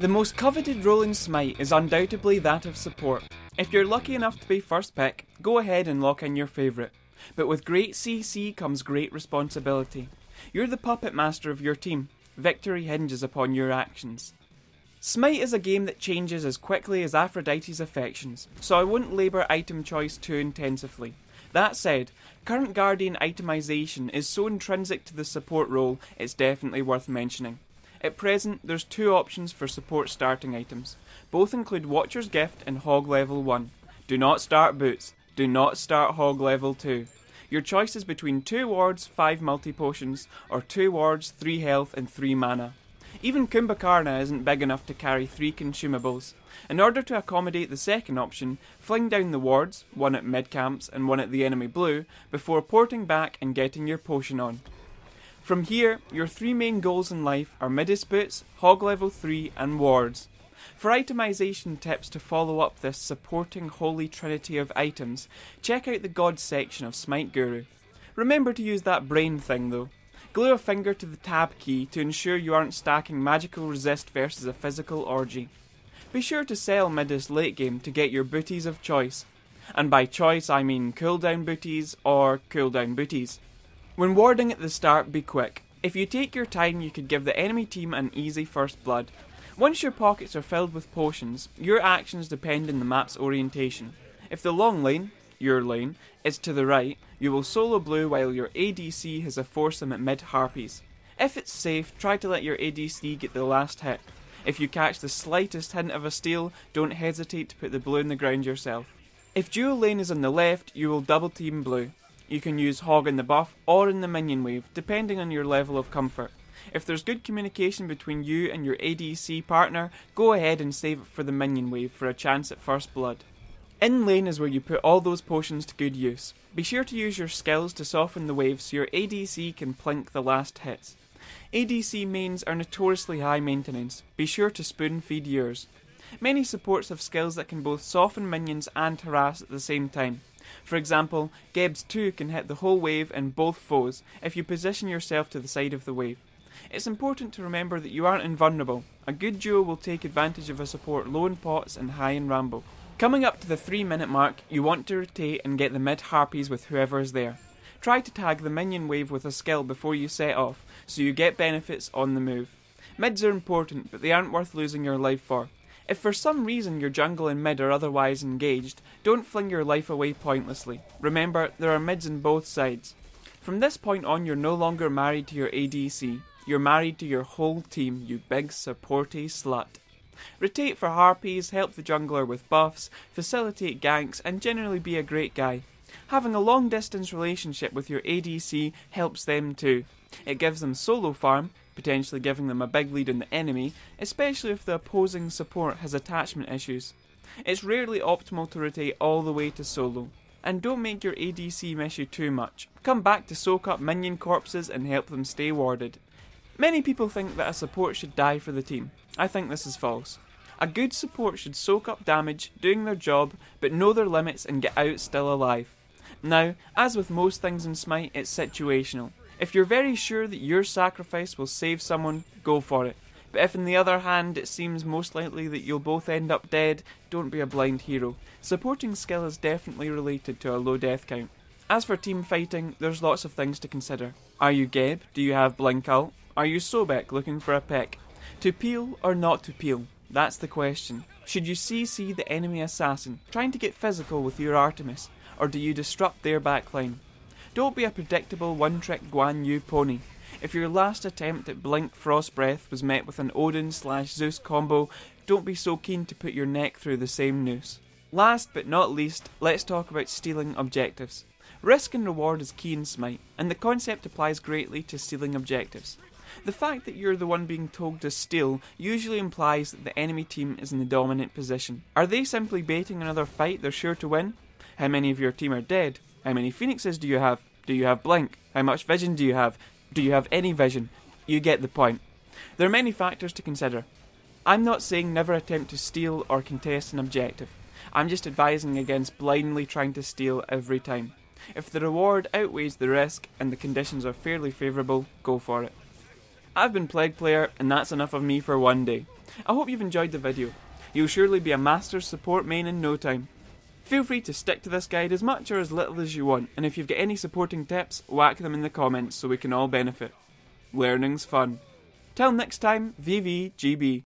The most coveted role in Smite is undoubtedly that of support. If you're lucky enough to be first pick, go ahead and lock in your favourite. But with great CC comes great responsibility. You're the puppet master of your team. Victory hinges upon your actions. Smite is a game that changes as quickly as Aphrodite's affections, so I wouldn't labour item choice too intensively. That said, current Guardian itemization is so intrinsic to the support role it's definitely worth mentioning. At present, there's two options for support starting items. Both include Watcher's Gift and Hog Level 1. Do not start Boots. Do not start Hog Level 2. Your choice is between 2 wards, 5 multi potions, or 2 wards, 3 health, and 3 mana. Even Kumbhakarna isn't big enough to carry 3 consumables. In order to accommodate the second option, fling down the wards, one at mid camps and one at the enemy blue, before porting back and getting your potion on. From here, your three main goals in life are Midas Boots, Hog Level 3, and Wards. For itemization tips to follow up this supporting holy trinity of items, check out the gods section of Smite Guru. Remember to use that brain thing though. Glue a finger to the tab key to ensure you aren't stacking magical resist versus a physical orgy. Be sure to sell Midas late game to get your booties of choice. And by choice I mean cooldown booties or cooldown booties. When warding at the start, be quick. If you take your time, you could give the enemy team an easy first blood. Once your pockets are filled with potions, your actions depend on the map's orientation. If the long lane, your lane, is to the right, you will solo blue while your ADC has a foursome at mid harpies. If it's safe, try to let your ADC get the last hit. If you catch the slightest hint of a steal, don't hesitate to put the blue in the ground yourself. If dual lane is on the left, you will double team blue. You can use Hog in the buff or in the minion wave, depending on your level of comfort. If there's good communication between you and your ADC partner, go ahead and save it for the minion wave for a chance at first blood. In lane is where you put all those potions to good use. Be sure to use your skills to soften the wave so your ADC can plink the last hits. ADC mains are notoriously high maintenance, be sure to spoon feed yours. Many supports have skills that can both soften minions and harass at the same time. For example, Gebs 2 can hit the whole wave and both foes if you position yourself to the side of the wave. It's important to remember that you aren't invulnerable. A good duo will take advantage of a support low in pots and high in rambo. Coming up to the 3 minute mark, you want to rotate and get the mid harpies with whoever is there. Try to tag the minion wave with a skill before you set off, so you get benefits on the move. Mids are important, but they aren't worth losing your life for. If for some reason your jungle and mid are otherwise engaged, don't fling your life away pointlessly. Remember, there are mids on both sides. From this point on, you're no longer married to your ADC. You're married to your whole team, you big supporty slut. Rotate for harpies, help the jungler with buffs, facilitate ganks, and generally be a great guy. Having a long distance relationship with your ADC helps them too. It gives them solo farm, potentially giving them a big lead on the enemy, especially if the opposing support has attachment issues. It's rarely optimal to rotate all the way to solo. And don't make your ADC miss you too much. Come back to soak up minion corpses and help them stay warded. Many people think that a support should die for the team. I think this is false. A good support should soak up damage, doing their job, but know their limits and get out still alive. Now, as with most things in Smite, it's situational. If you're very sure that your sacrifice will save someone, go for it. But if, on the other hand, it seems most likely that you'll both end up dead, don't be a blind hero. Supporting skill is definitely related to a low death count. As for team fighting, there's lots of things to consider. Are you Geb? Do you have Blink Ult? Are you Sobek looking for a pick? To peel or not to peel? That's the question. Should you CC the enemy assassin, trying to get physical with your Artemis, or do you disrupt their backline? Don't be a predictable one trick Guan Yu pony. If your last attempt at Blink Frost Breath was met with an Odin slash Zeus combo, don't be so keen to put your neck through the same noose. Last but not least, let's talk about stealing objectives. Risk and reward is key in Smite, and the concept applies greatly to stealing objectives. The fact that you're the one being told to steal usually implies that the enemy team is in the dominant position. Are they simply baiting another fight they're sure to win? How many of your team are dead? How many phoenixes do you have? Do you have blink? How much vision do you have? Do you have any vision? You get the point. There are many factors to consider. I'm not saying never attempt to steal or contest an objective. I'm just advising against blindly trying to steal every time. If the reward outweighs the risk and the conditions are fairly favourable, go for it. I've been Pleg Player, and that's enough of me for one day. I hope you've enjoyed the video. You'll surely be a master support main in no time. Feel free to stick to this guide as much or as little as you want, and if you've got any supporting tips, whack them in the comments so we can all benefit. Learning's fun. Till next time, VVGB.